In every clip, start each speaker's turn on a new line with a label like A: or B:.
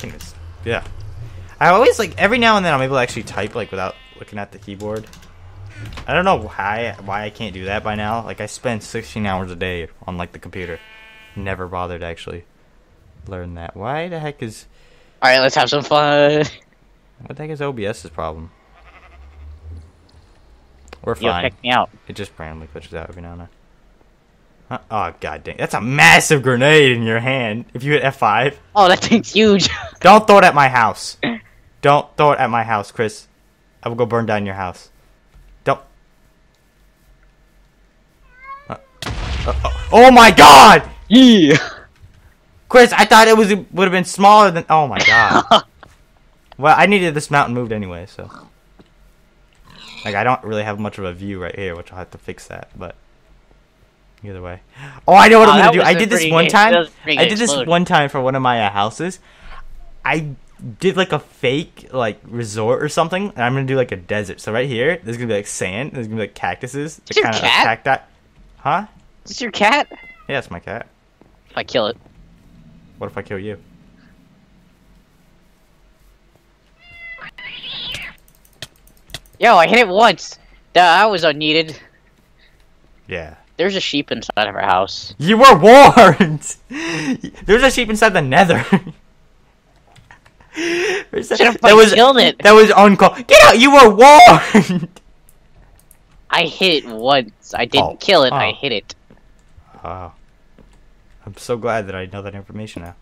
A: thing is, yeah. I always like every now and then I'm able to actually type like without looking at the keyboard. I don't know why why I can't do that by now. Like I spend 16 hours a day on like the computer. Never bothered to actually learn that. Why the heck is
B: All right, let's have some fun.
A: what the heck is OBS's problem? We're fine.
B: Yo,
A: fine.
B: check me out.
A: It just randomly glitches out every now and then. Oh god dang! That's a massive grenade in your hand. If you hit F5,
B: Oh, that thing's huge.
A: don't throw it at my house. Don't throw it at my house, Chris. I will go burn down your house. Don't. Uh, uh, uh, oh my god!
B: yeah.
A: Chris, I thought it was would have been smaller than. Oh my god. well, I needed this mountain moved anyway, so. Like I don't really have much of a view right here, which I'll have to fix that. But either way. Oh, I know what
B: Oh,
A: I'm gonna do. I did this one time.
B: that was a pretty
A: I did this one time for one of my uh, houses. I did like a fake like resort or something, and I'm gonna do like a desert. So right here, there's gonna be like sand. There's gonna be like cactuses.
B: Is your
A: kinda
B: cat?
A: cacti. Huh?
B: Is your cat?
A: Yeah, it's my cat.
B: If I kill it.
A: What if I kill you?
B: Yo, I hit it once. Duh, that was unneeded.
A: Yeah.
B: There's a sheep inside of our house.
A: You were warned. There's a sheep inside the Nether. There's that was
B: killed it.
A: that was uncalled. Get out! You were warned.
B: I hit it once. I didn't
A: Oh,
B: kill it. I
A: oh.
B: hit it.
A: Wow. I'm so glad that I know that information now.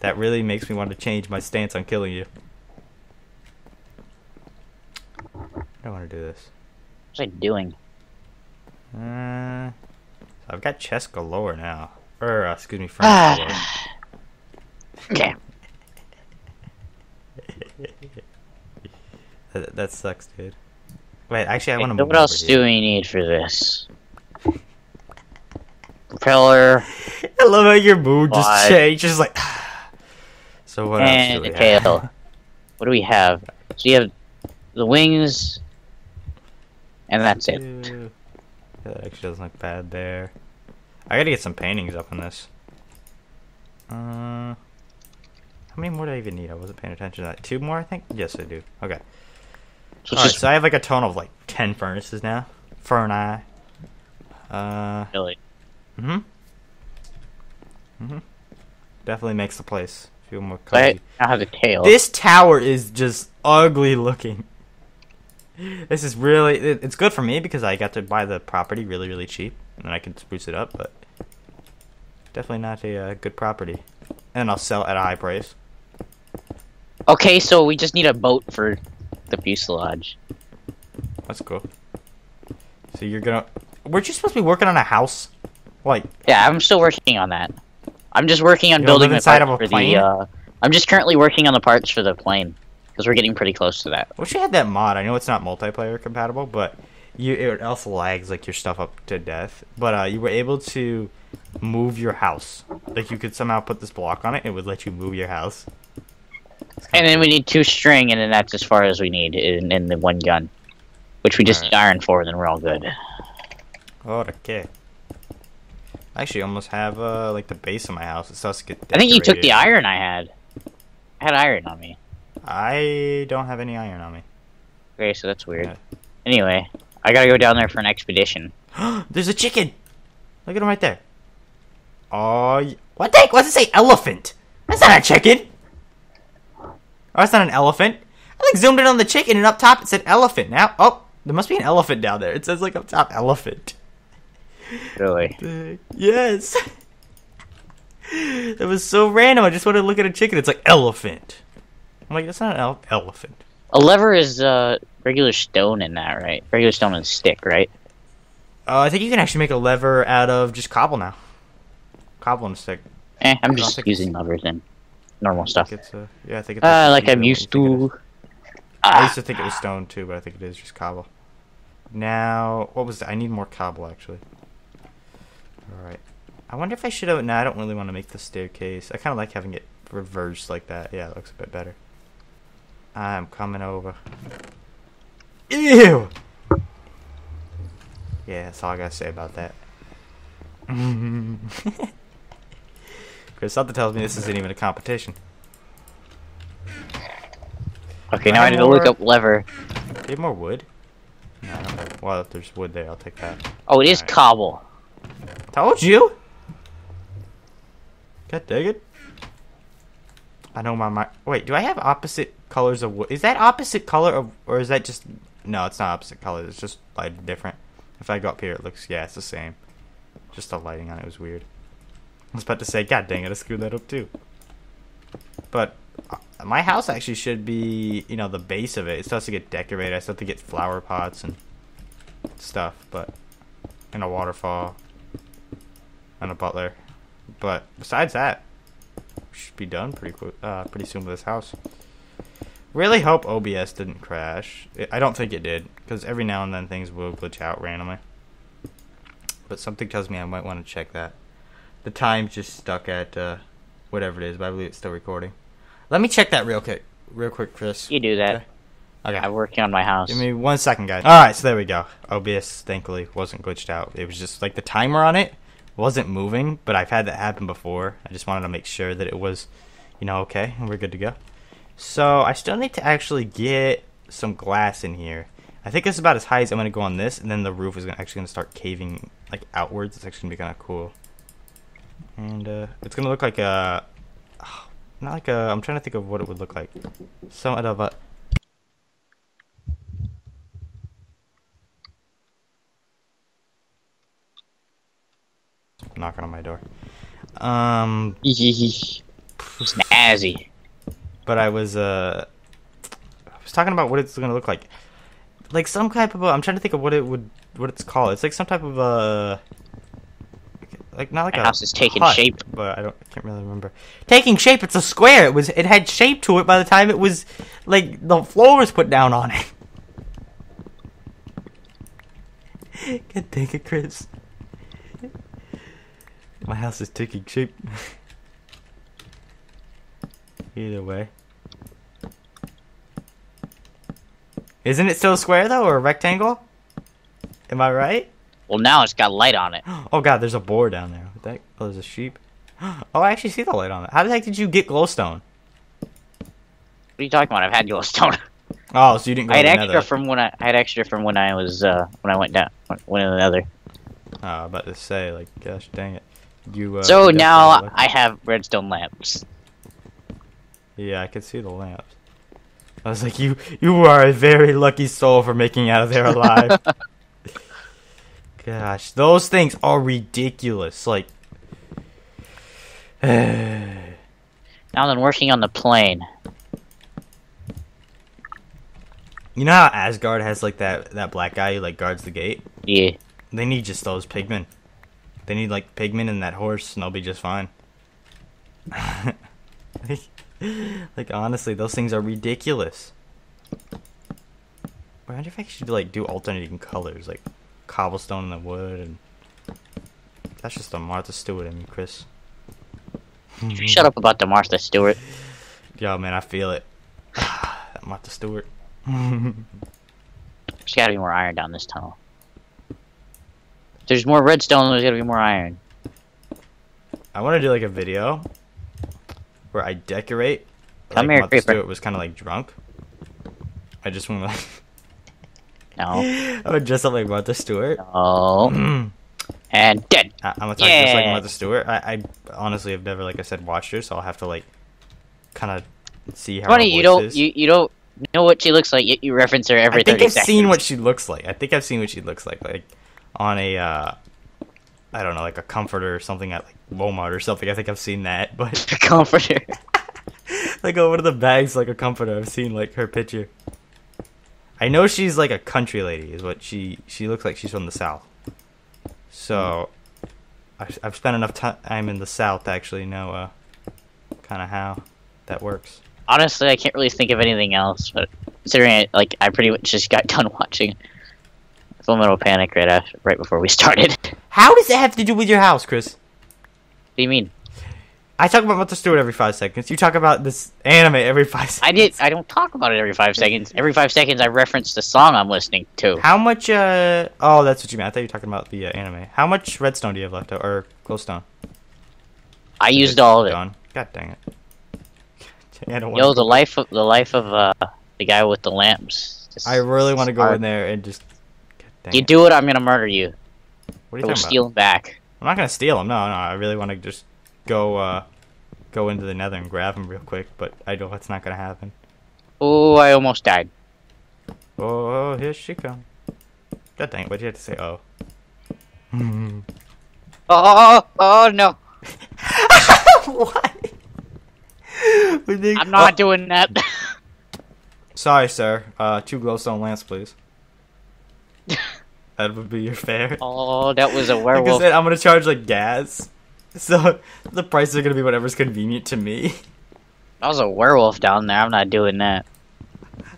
A: That really makes me want to change my stance on killing you. I don't want to do this.
B: What's I doing?
A: Uh, so I've got chest galore now. Or, uh, excuse me, friends galore.
B: Okay.
A: That, that sucks, dude. Wait, actually, I want to move
B: what else do we need for this? Propeller
A: I love how your mood just changed. Just like. so what
B: and
A: else do we have?
B: tail. What do we have? So you have the wings, and that's it.
A: Two. Yeah, that actually doesn't look bad there. I gotta get some paintings up on this. Uh, how many more do I even need? I wasn't paying attention to that. Two more, I think. Yes, I do. Okay.
B: So
A: Alright, so I have like a total of like ten furnaces now. Furni. Uh.
B: really.
A: Mhm. Mhm. Definitely makes the place feel more cozy.
B: I have a tail.
A: This tower is just ugly looking. This is really it- it's good for me because I got to buy the property really really cheap and I can spruce it up, but definitely not a uh, good property. And I'll sell at a high price.
B: Okay, so we just need a boat for the fuselage.
A: That's cool. So you're gonna weren't you supposed to be working on a house? Like
B: Yeah, I'm still working on that. I'm just working on building the
A: inside of a plane?
B: the. Uh, I'm just currently working on the parts for the plane because we're getting pretty close to that.
A: wish you had that mod. I know it's not multiplayer compatible, but you it also lags like your stuff up to death. But uh, you were able to move your house. Like you could somehow put this block on it, it would let you move your house.
B: And then
A: cool.
B: we need two string, and then that's as far as we need in, in the one gun, which we just
A: Alright.
B: need iron for. And then we're all good.
A: Oh, okay. I actually almost have uh like the base of my house. It starts to get.
B: I think you took the iron I had. I had iron on me.
A: I don't have any iron on me.
B: Okay, so that's weird.
A: Yeah.
B: Anyway, I gotta go down there for an expedition.
A: There's a chicken. Look at him right there. Oh, what the heck? What's it say? Elephant. That's not a chicken. Oh, that's not an elephant. I like zoomed in on the chicken and up top it said elephant. Now, oh, there must be an elephant down there. It says like up top elephant.
B: Really?
A: Yes. that was so random. I just wanted to look at a chicken. It's like elephant. I'm like, that's not an ele- elephant.
B: A lever is uh regular stone in that, right? Regular stone and stick, right?
A: Uh, I think you can actually make a lever out of just cobble now. Cobble and stick.
B: Eh, I'm just using levers and normal stuff.
A: yeah, I think it's.
B: Uh, like I'm used
A: thing it is.
B: to.
A: I
B: Ah,
A: used to think it was stone too, but I think it is just cobble. Now, what was that? I need more cobble actually. Alright. I wonder if I should have. No, I don't really want to make the staircase. I kind of like having it reversed like that. Yeah, it looks a bit better. I'm coming over. Ew! Yeah, that's all I gotta say about that. Chris, something tells me this isn't even a competition.
B: Okay, now I need to look up lever.
A: Do you have more wood? No, I don't have. Well, if there's wood there, I'll take that.
B: Oh, it is
A: Alright.
B: cobble.
A: Told you. God dang it. I know my. Wait, do I have opposite colors of wood? Is that opposite color of, or is that just? No, it's not opposite colors. It's just like different. If I go up here, it looks yeah, it's the same. Just the lighting on it was weird. I was about to say, God dang it, I screwed that up too. But uh, my house actually should be, you know, the base of it. It still has to get decorated. I still have to get flower pots and stuff, but and a waterfall and a butler. But besides that, should be done pretty quick, uh, pretty soon with this house. Really hope OBS didn't crash. I- don't think it did, because every now and then things will glitch out randomly. But something tells me I might want to check that. The time's just stuck at uh, whatever it is, but I believe it's still recording. Let me check that real quick, real quick, Chris.
B: You do that.
A: Okay. Okay.
B: I'm working on my house.
A: Give me one second, guys. All right, so there we go. OBS thankfully wasn't glitched out. It was just like the timer on it wasn't moving, but I've had that happen before. I just wanted to make sure that it was, you know, okay, and we're good to go. So I still need to actually get some glass in here. I think it's about as high as I'm gonna go on this, and then the roof is gonna, actually gonna start caving like outwards. It's actually gonna be kind of cool, and uh, it's gonna look like a, not like a. I'm trying to think of what it would look like. Some of a knocking on my door. Um,
B: Snazzy.
A: but I was uh, I was talking about what it's gonna look like, like some type of. A, I'm trying to think of what it would, what it's called. It's like some type of a, like not like a
B: house is taking
A: hut,
B: shape.
A: but I don't, I can't really remember. Taking shape. It's a square. It was, it had shape to it by the time it was, like the floor was put down on it. God take it, Chris. My house is taking shape. Either way. Isn't it still a square though, or a rectangle? Am I right?
B: Well, now it's got light on it.
A: Oh god, there's a boar down there. What the heck? Oh, there's a sheep. Oh, I actually see the light on it. How the heck did you get glowstone?
B: What are you talking about? I've had glowstone.
A: Oh, so you didn't go
B: I had extra
A: nether.
B: from when I, I had extra from when I was uh when I went down went in the nether.
A: Oh, I was about to say, like, gosh dang it. You, uh,
B: so now I have redstone lamps.
A: Yeah, I could see the lamps. I was like, you you are a very lucky soul for making out of there alive. Gosh, those things are ridiculous. Like,
B: Now I'm working on the plane.
A: you know how Asgard has like that that black guy who like guards the gate?
B: Yeah.
A: They need just those pigmen. They need like pigmen and that horse, and they'll be just fine. like, like, honestly, those things are ridiculous. I wonder if I should like do alternating colors, like cobblestone and the wood, and that's just a Martha Stewart in me, Chris.
B: Shut up about the Martha Stewart.
A: Yo, man, I feel it. that Martha Stewart.
B: There's gotta be more iron down this tunnel. There's more redstone, there's gotta be more iron.
A: I want to do like a video where I decorate.
B: Come
A: like
B: here,
A: Martha
B: creeper.
A: Stewart was kind of like drunk. I just want to like.
B: No.
A: I would dress up like Martha Stewart.
B: Oh.
A: I,
B: And dead.
A: I'm gonna talk just like
B: Yeah.
A: Martha Stewart. I, I honestly have never, like I said, watched her, so I'll have to like kind of see how.
B: Funny,
A: her
B: you don't
A: is.
B: you, you don't know what she looks like. Yet you reference her every
A: I think
B: 30
A: I've
B: seconds.
A: seen what she looks like. I think I've seen what she looks like, like on a, uh, I don't know, like a comforter or something at like Walmart or something. I think I've seen that, but a
B: comforter.
A: like over the bags like a comforter. I've seen like her picture. I know she's like a country lady, is what she she looks like. She's from the south. So, I've, I've spent enough time in the south to actually know uh, kind of how that works.
B: Honestly, I can't really think of anything else. But considering it, like I pretty much just got done watching Full Metal Panic right after, right before we started.
A: How does that have to do with your house, Chris?
B: What do you mean?
A: I talk about Martha Stewart every five seconds. You talk about this anime every five seconds.
B: I did. I don't talk about it every five seconds. Every five seconds, I reference the song I'm listening to.
A: How much? uh... Oh, that's what you meant. I thought you were talking about the uh, anime. How much redstone do you have left, or glowstone?
B: I used all of it.
A: Gone. God dang it. I don't
B: Yo, the life of the life of uh The guy with the lamps.
A: I really want to go in there and just. Dang
B: You
A: it.
B: do it, I'm gonna murder you.
A: What are you talking
B: steal him back.
A: I'm not gonna steal him. No, no. I really want to just go, uh, go into the Nether and grab him real quick. But I know that's not gonna happen.
B: Oh, I almost died.
A: Oh, here she comes. God dang it! Why'd you have to say oh?
B: Oh, oh no!
A: what? Think-
B: I'm not
A: Oh,
B: doing that.
A: Sorry, sir. Uh, two glowstone lamps, please. That would be your fare.
B: oh, that was a
A: Like I
B: werewolf.
A: I'm gonna charge like gas, so the prices are gonna be whatever's convenient to me.
B: That was a werewolf down there. I'm not doing that.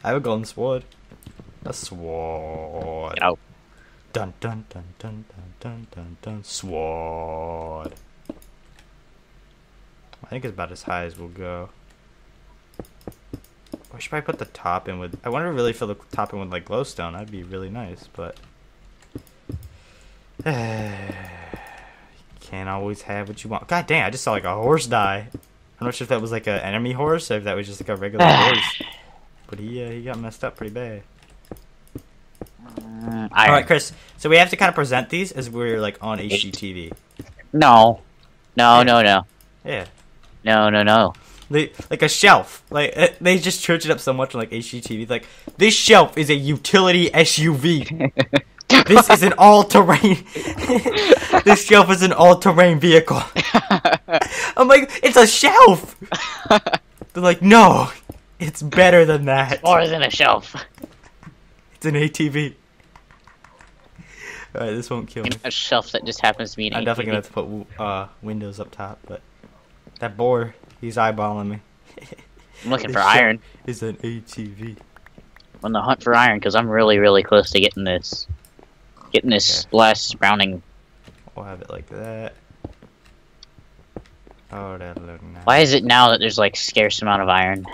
A: I have a golden sword. A sword.
B: Out.
A: Dun dun dun dun dun dun dun dun. Sword. I think it's about as high as we'll go. I should probably put the top in with. I want to really fill the top in with like glowstone. That'd be really nice, but. Can't always have what you want. God damn, I just saw like a horse die. I'm not sure if that was like an enemy horse or if that was just like a regular horse. But he uh, he got messed up pretty bad.
B: Mm,
A: All right, Chris. So we have to kind of present these as we're like on HGTV.
B: No. No,
A: Yeah.
B: no, no.
A: Yeah,
B: No, no, no.
A: they, like a shelf. Like uh, they just church it up so much on like HGTV. Like this shelf is a utility SUV. this is an all-terrain. this shelf is an all-terrain vehicle. I'm like, it's a shelf. They're like, no, it's better than that.
B: More than a shelf.
A: It's an ATV. All right, this won't kill me.
B: A shelf that just happens to be an
A: I'm definitely gonna have to put uh, windows up top, but that boar, he's eyeballing me.
B: I'm looking
A: This
B: for iron.
A: Is an ATV.
B: on the hunt for iron because I'm really, really close to getting this, getting this last sprouting.
A: We'll have it like that. Oh, that'll look nice.
B: Why is it now that there's like scarce amount of iron?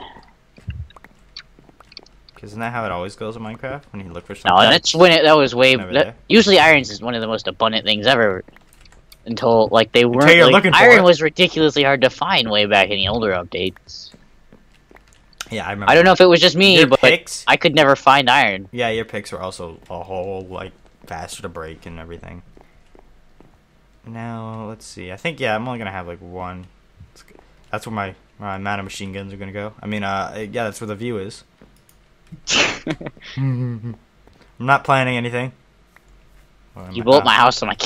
A: Isn't that how it always goes in Minecraft when you look for something?
B: No, that's when it that was way. That, usually, irons is one of the most abundant things ever. Until like they weren't.
A: you're
B: like, iron
A: it.
B: was ridiculously hard to find way back in the older updates.
A: yeah, I remember.
B: I don't know if it was just me,
A: your
B: but
A: picks.
B: I could never find iron.
A: Yeah, your picks were also a whole like faster to break and everything. Now let's see. I think yeah, I'm only gonna have like one. That's where my my amount of machine guns are gonna go. I mean, uh, yeah, that's where the view is. I'm not planning anything.
B: You built
A: uh,
B: my house on my